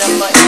Kasi,